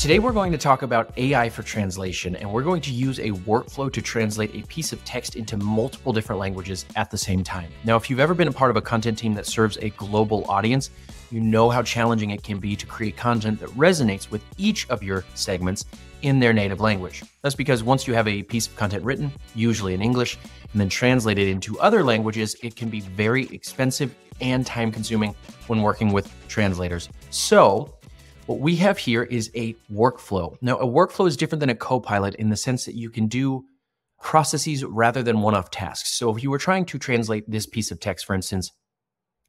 Today, we're going to talk about AI for translation, and we're going to use a workflow to translate a piece of text into multiple different languages at the same time. Now, if you've ever been a part of a content team that serves a global audience, you know how challenging it can be to create content that resonates with each of your segments in their native language. That's because once you have a piece of content written, usually in English, and then translated into other languages, it can be very expensive and time consuming when working with translators. So, what we have here is a workflow. Now, a workflow is different than a copilot in the sense that you can do processes rather than one off tasks. So, if you were trying to translate this piece of text, for instance,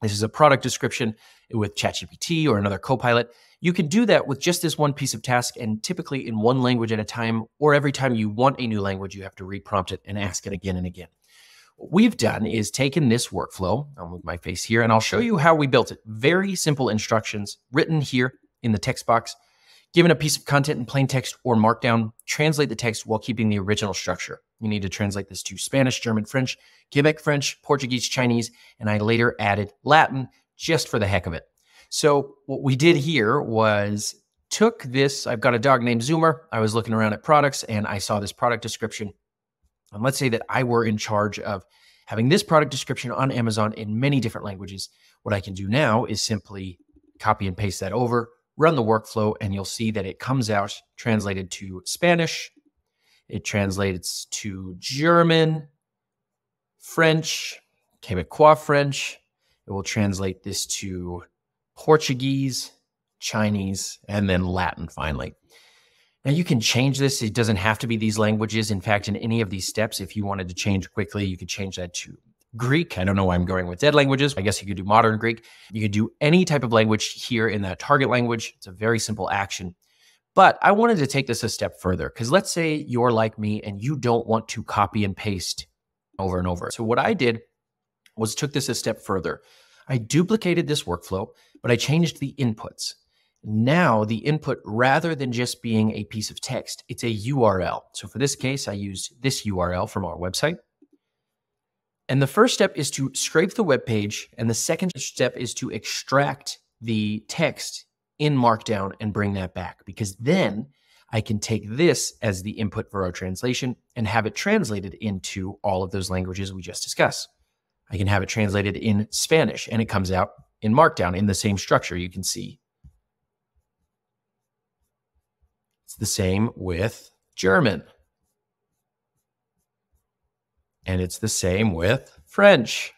this is a product description with ChatGPT or another copilot. You can do that with just this one piece of task and typically in one language at a time, or every time you want a new language, you have to reprompt it and ask it again and again. What we've done is taken this workflow, I'll move my face here, and I'll show you how we built it. Very simple instructions written here in the text box. Given a piece of content in plain text or markdown, translate the text while keeping the original structure. You need to translate this to Spanish, German, French, Quebec French, Portuguese, Chinese, and I later added Latin just for the heck of it. So what we did here was took this, I've got a dog named Zoomer. I was looking around at products and I saw this product description. And let's say that I were in charge of having this product description on Amazon in many different languages. What I can do now is simply copy and paste that over, run the workflow, and you'll see that it comes out translated to Spanish, it translates to German, French, Quebecois French. It will translate this to Portuguese, Chinese, and then Latin finally. Now you can change this. It doesn't have to be these languages. In fact, in any of these steps, if you wanted to change quickly, you could change that to Greek. I don't know why I'm going with dead languages. I guess you could do modern Greek. You could do any type of language here in that target language. It's a very simple action. But I wanted to take this a step further because let's say you're like me and you don't want to copy and paste over and over. So what I did was took this a step further. I duplicated this workflow, but I changed the inputs. Now the input, rather than just being a piece of text, it's a URL. So for this case, I used this URL from our website. And the first step is to scrape the web page, and the second step is to extract the text in Markdown and bring that back because then I can take this as the input for our translation and have it translated into all of those languages we just discussed. I can have it translated in Spanish and it comes out in Markdown in the same structure you can see. It's the same with German. And it's the same with French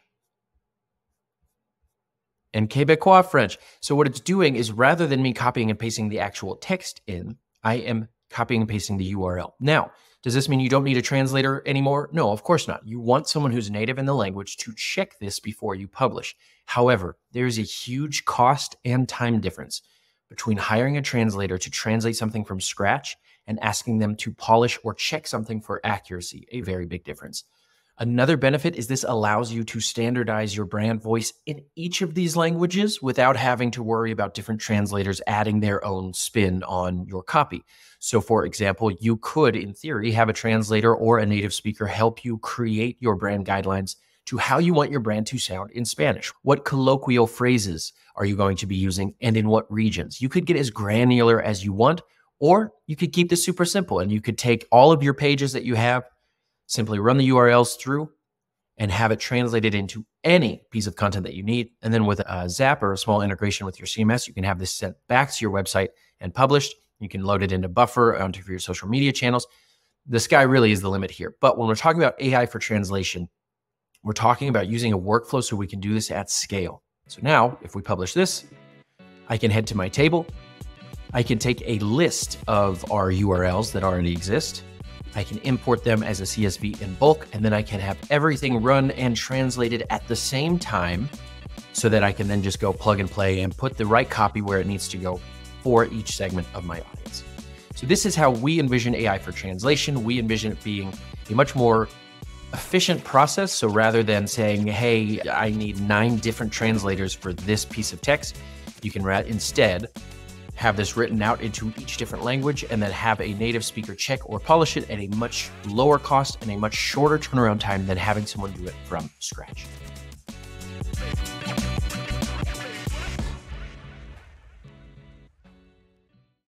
and Quebecois French. So what it's doing is rather than me copying and pasting the actual text in, I am copying and pasting the URL. Now, does this mean you don't need a translator anymore? No, of course not. You want someone who's native in the language to check this before you publish. However, there is a huge cost and time difference between hiring a translator to translate something from scratch and asking them to polish or check something for accuracy, a very big difference. Another benefit is this allows you to standardize your brand voice in each of these languages without having to worry about different translators adding their own spin on your copy. So, for example, you could, in theory, have a translator or a native speaker help you create your brand guidelines to how you want your brand to sound in Spanish. What colloquial phrases are you going to be using and in what regions? You could get as granular as you want, or you could keep this super simple and you could take all of your pages that you have Simply run the URLs through and have it translated into any piece of content that you need. And then with uh, a Zapier, a small integration with your CMS, you can have this sent back to your website and published. You can load it into Buffer onto your social media channels. The sky really is the limit here. But when we're talking about AI for translation, we're talking about using a workflow so we can do this at scale. So now, if we publish this, I can head to my table. I can take a list of our URLs that already exist. I can import them as a CSV in bulk, and then I can have everything run and translated at the same time so that I can then just go plug and play and put the right copy where it needs to go for each segment of my audience. So this is how we envision AI for translation. We envision it being a much more efficient process. So rather than saying, hey, I need nine different translators for this piece of text, you can instead have this written out into each different language, and then have a native speaker check or polish it at a much lower cost and a much shorter turnaround time than having someone do it from scratch.